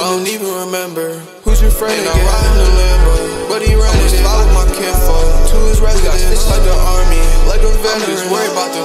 I don't even remember. Who's your friend? And again? I ride in the Lambo, but he running. I was following my kinfolk to his residence, Got like the army, like a veteran. I'm just worried about the